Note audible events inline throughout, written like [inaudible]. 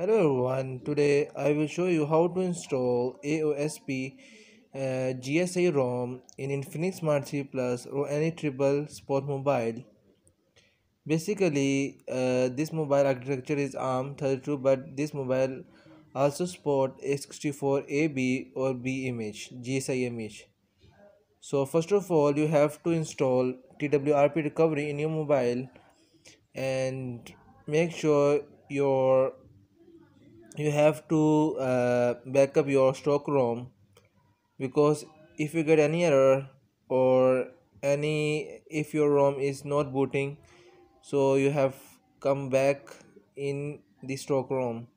Hello everyone, today I will show you how to install AOSP uh, GSI ROM in Infinix Smart 3 Plus or any treble sport mobile. Basically, uh, this mobile architecture is ARM32 but this mobile also support x64AB or B image, GSI image. So first of all, you have to install TWRP recovery in your mobile and make sure your you have to uh, back up your stock ROM because if you get any error or any if your ROM is not booting so you have come back in the stock ROM.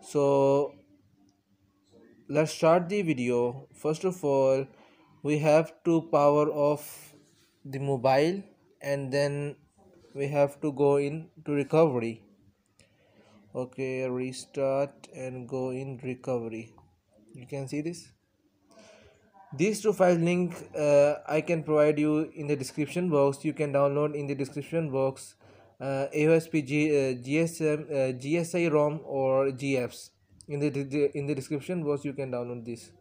So let's start the video. First of all we have to power off the mobile and then we have to go into recovery okay restart and go in recovery. You can see this? These two file link uh, i can provide you in the description box. You can download in the description box uh, aospg uh, gsm uh, gsi rom or gapps in the in the description box you can download this.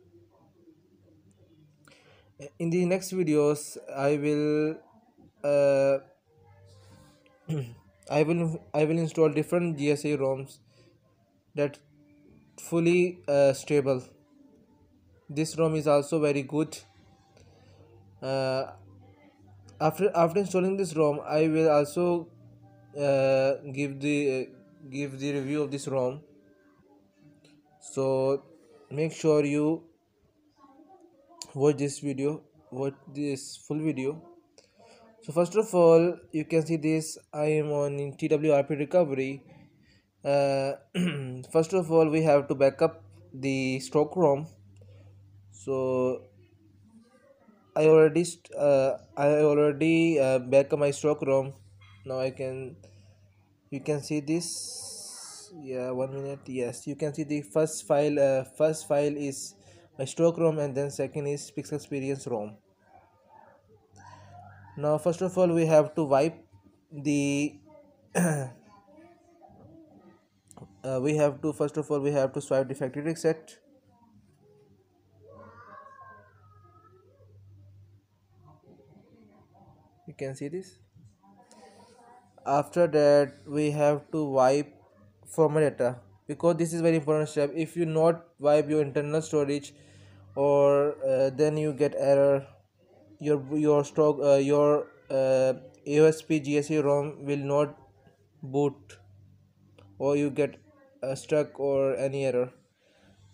In the next videos i will uh, [clears throat] I will I will install different GSI ROMs that fully uh, stable. This ROM is also very good. Uh, after after installing this ROM I will also uh, give the uh, give the review of this ROM. So make sure you watch this video watch this full video so first of all you can see this i am on twrp recovery. Uh, [clears throat] first of all we have to back up the stock rom. So i already uh, i already uh, back up my stock rom. Now i can you can see this. Yeah one minute. Yes you can see the first file uh, first file is my stock rom and then second is pixel experience rom now first of all we have to wipe the [clears throat] uh, we have to first of all we have to swipe the factory reset. You can see this? After that we have to wipe format data. Because this is very important step. If you not wipe your internal storage or uh, then you get error your your stock uh, your uh, AOSP GSI ROM will not boot or you get uh, stuck or any error.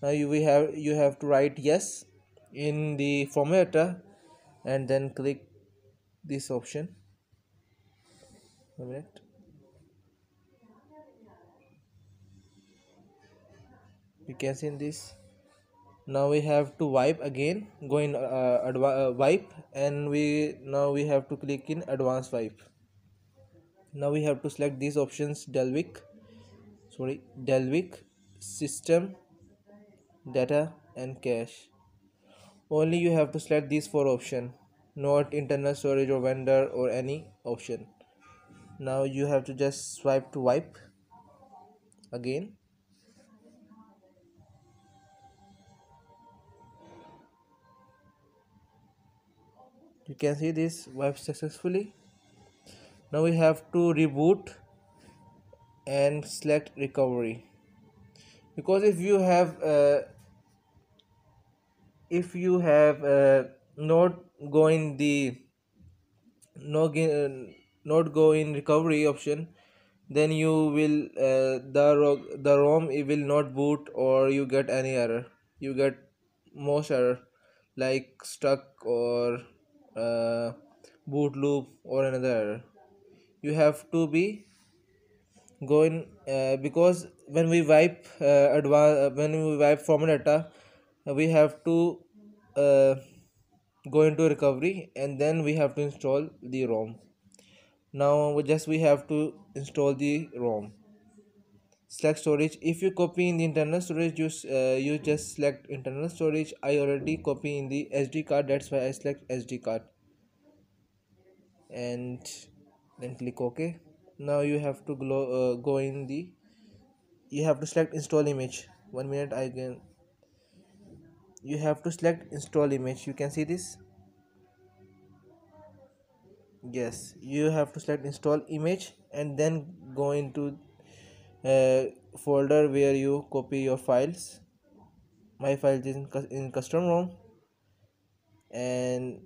Now you we have you have to write yes in the formatter and then click this option. A minute you can see in this now we have to wipe again go in uh, uh, wipe and we now we have to click in advanced wipe. Now we have to select these options Dalvik sorry Dalvik system data and cache. Only you have to select these four option not internal storage or vendor or any option. Now you have to just swipe to wipe again you can see this wipe successfully. Now we have to reboot and select recovery. Because if you have uh, if you have uh, not going in the not, uh, not go in recovery option then you will uh, the the rom it will not boot or you get any error. You get most error like stuck or uh, boot loop or another you have to be going uh, because when we wipe uh, advanced uh, when we wipe format data uh, we have to uh, go into recovery and then we have to install the rom. Now just we have to install the rom select storage. If you copy in the internal storage you uh, you just select internal storage. I already copy in the sd card. That's why i select sd card. And then click ok. Now you have to go, uh, go in the you have to select install image. One minute I can you have to select install image. You can see this? Yes you have to select install image and then go into folder where you copy your files. My file is in, in custom ROM. And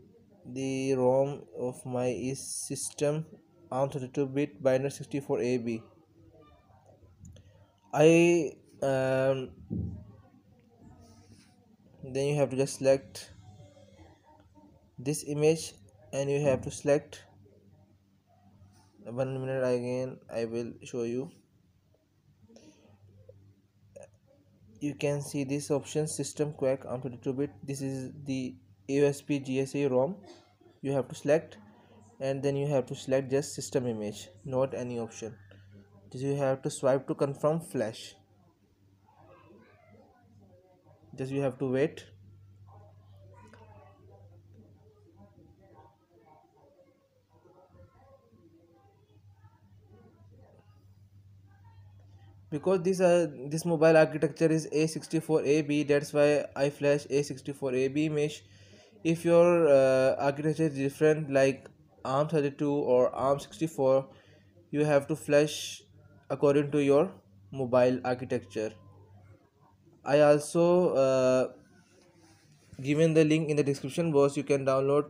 the ROM of my is system ARM32-bit binder 64AB I um, then you have to just select this image and you have to select one minute again. I will show you you can see this option system quack on 22 bit. This is the AOSP GSI ROM. You have to select and then you have to select just system image not any option. This you have to swipe to confirm flash. Just you have to wait because this uh, this mobile architecture is a64ab that's why i flash a64ab mesh. If your uh, architecture is different like arm32 or arm64 you have to flash according to your mobile architecture. I also uh, given the link in the description box you can download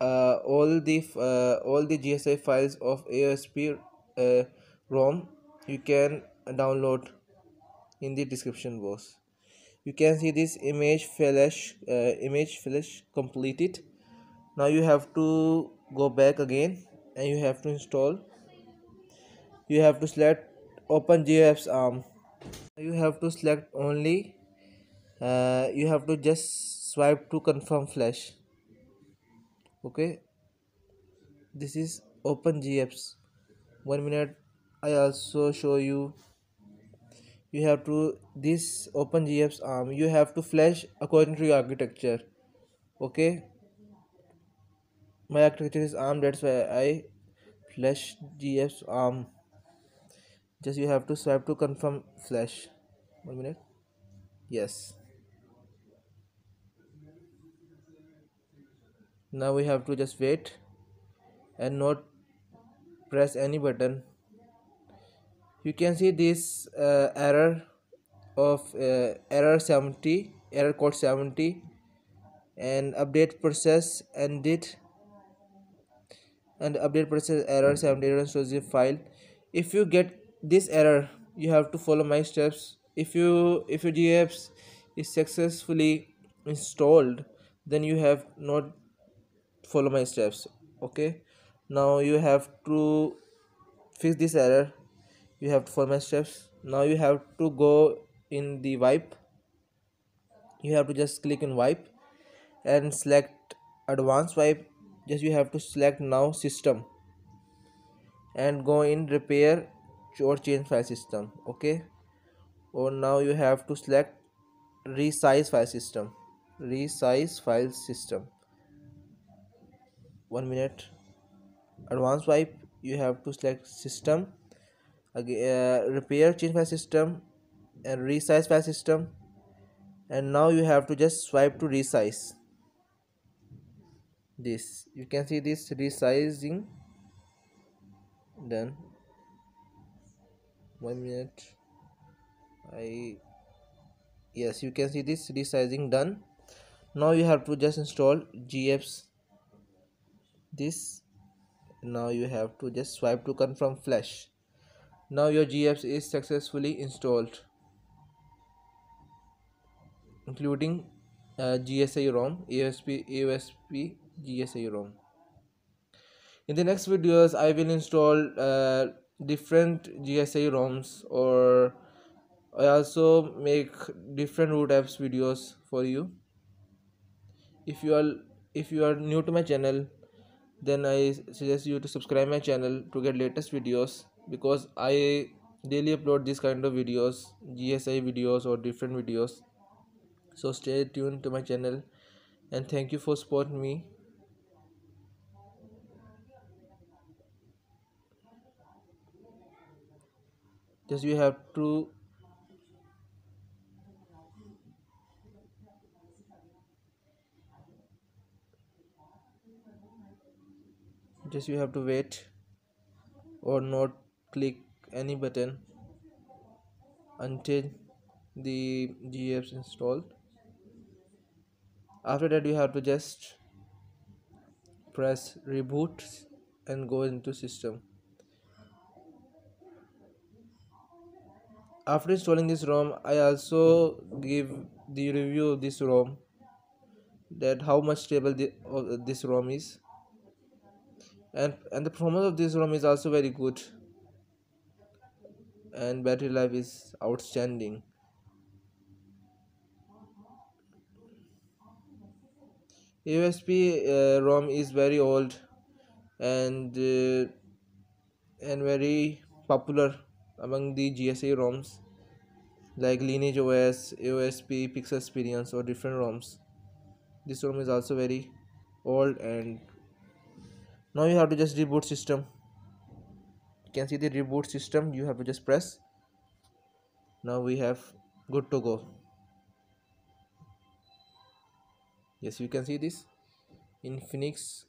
uh, all the uh, all the GSI files of AOSP uh, rom you can download in the description box. You can see this image flash uh, image flash completed. Now you have to go back again and you have to install. You have to select OpenGApps arm. You have to select only uh, you have to just swipe to confirm flash. Okay? This is open GApps one minute I also show you. You have to this OpenGApps arm you have to flash according to your architecture. Okay? My architecture is arm that's why I flash GApps arm. Just you have to swipe to confirm flash. One minute. Yes. Now we have to just wait and not press any button you can see this uh, error of uh, error 70 error code 70 and update process ended. And update process error 70 error shows the file. If you get this error you have to follow my steps. If you if your GApps is successfully installed then you have not follow my steps okay? Now you have to fix this error you have to follow my steps now you have to go in the wipe. You have to just click in wipe and select advanced wipe. Just you have to select now system and go in repair or change file system okay? Or now you have to select resize file system. Resize file system. One minute. Advanced wipe you have to select system uh, repair change file system and resize file system. And now you have to just swipe to resize this. You can see this resizing. Done. One minute. I yes you can see this resizing done. Now you have to just install GApps this. Now you have to just swipe to confirm flash now your GApps is successfully installed including uh, GSI ROM AOSP AOSP GSI ROM. In the next videos I will install uh, different GSI ROMs or I also make different root apps videos for you. If you are if you are new to my channel then I suggest you to subscribe my channel to get latest videos because I daily upload this kind of videos GSI videos or different videos. So stay tuned to my channel and thank you for supporting me. Just you have to just you have to wait or not click any button until the GUI installed. After that you have to just press reboot and go into system. After installing this ROM I also give the review of this ROM that how much stable the, uh, this ROM is. And and the performance of this ROM is also very good and battery life is outstanding USB uh, ROM is very old and uh, and very popular among the GSI ROMs like Lineage OS, AOSP, Pixel Experience or different ROMs. This ROM is also very old and now you have to just reboot system you can see the reboot system. You have to just press. Now we have good to go. Yes you can see this. Infinix.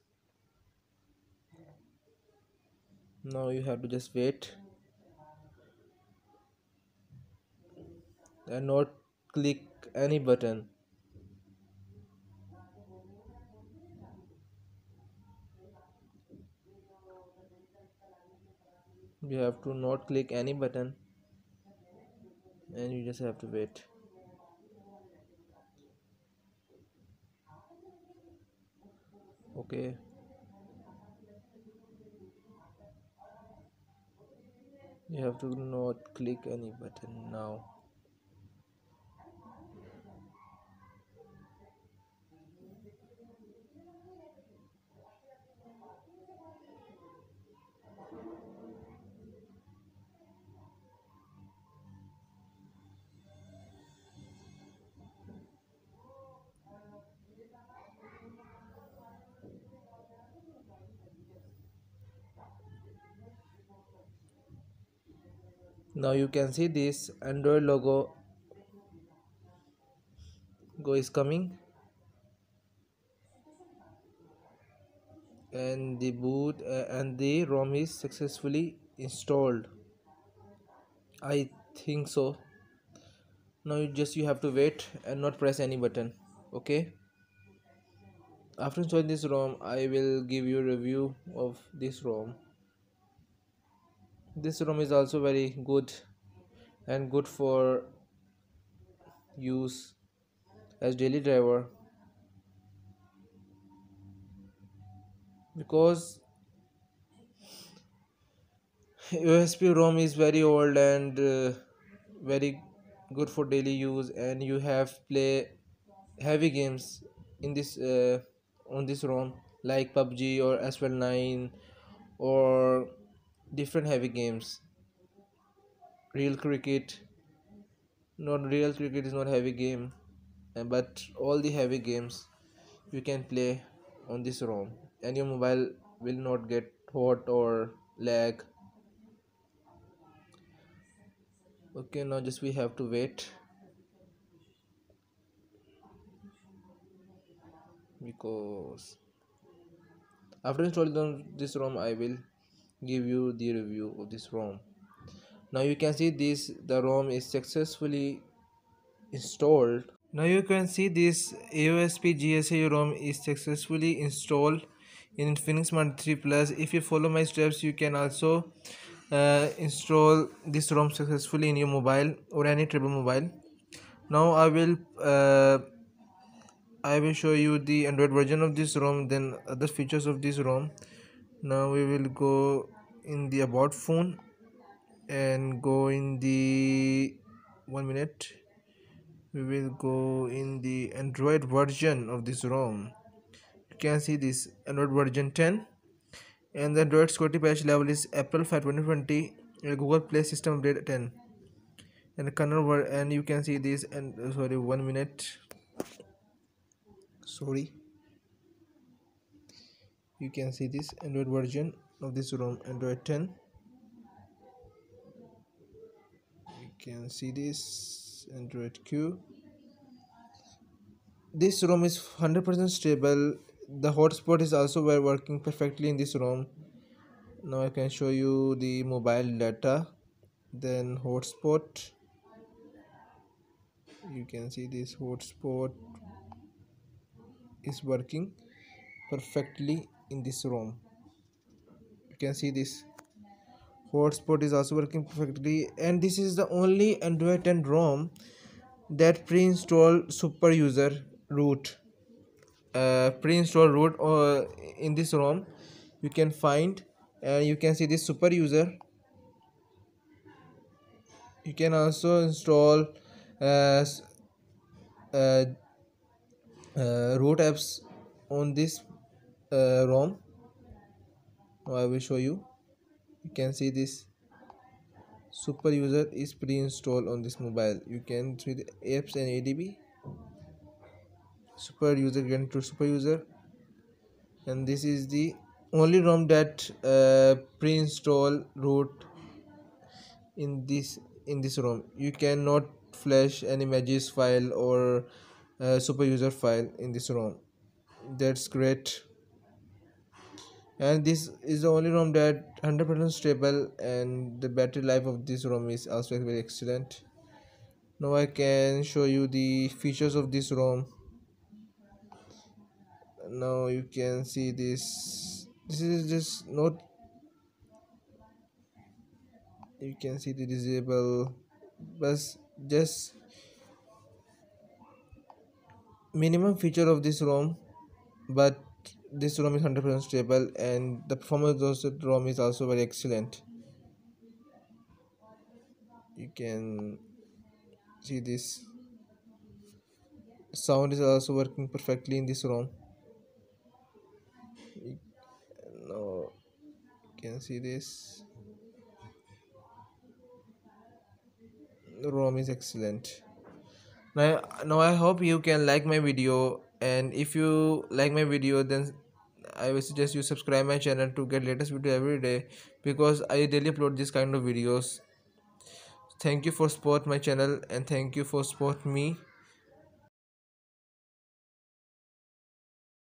Now you have to just wait. And not click any button you have to not click any button and you just have to wait. Okay. You have to not click any button now now you can see this android logo go is coming. And the boot uh, and the rom is successfully installed. I think so. Now you just you have to wait and not press any button okay? After installing this rom i will give you a review of this rom this ROM is also very good and good for use as daily driver because AOSP ROM is very old and uh, very good for daily use and you have play heavy games in this uh, on this ROM like PUBG or Asphalt 9 or different heavy games. Real cricket not real cricket is not heavy game eh, but all the heavy games you can play on this ROM. And your mobile will not get hot or lag. Okay now just we have to wait. Because after installing this ROM I will give you the review of this ROM. Now you can see this the ROM is successfully installed. Now you can see this AOSP GSI ROM is successfully installed in Infinix Smart 3 Plus. If you follow my steps you can also uh, install this ROM successfully in your mobile or any treble mobile. Now I will uh, I will show you the Android version of this ROM then other features of this ROM now we will go in the about phone and go in the one minute. We will go in the android version of this rom. You can see this android version 10 and the android security patch level is april 5 2020 google play system update 10 and kernel and you can see this and uh, sorry one minute. Sorry you can see this android version of this ROM android 10 you can see this android q. This ROM is 100% stable. The hotspot is also working perfectly in this ROM. Now I can show you the mobile data then hotspot. You can see this hotspot is working perfectly in this ROM you can see this. Hotspot is also working perfectly. And this is the only android 10 rom that pre-install super user root. Uh, pre-install root or uh, in this rom you can find and you can see this super user. You can also install uh, uh, uh, root apps on this uh, rom i will show you. You can see this super user is pre-installed on this mobile. You can see the apps and adb super user get to super user. And this is the only ROM that uh, pre-install root in this in this ROM. You cannot flash any images file or uh, super user file in this ROM. That's great and this is the only ROM that 100% stable and the battery life of this ROM is also very excellent. Now I can show you the features of this ROM now you can see this. This is just not you can see the disable but just minimum feature of this ROM but this ROM is 100% stable and the performance of the ROM is also very excellent. You can see this. Sound is also working perfectly in this ROM. Now you can see this. The rom is excellent. Now now i hope you can like my video and if you like my video then i will suggest you subscribe my channel to get latest video every day because i daily upload this kind of videos. Thank you for support my channel and thank you for support me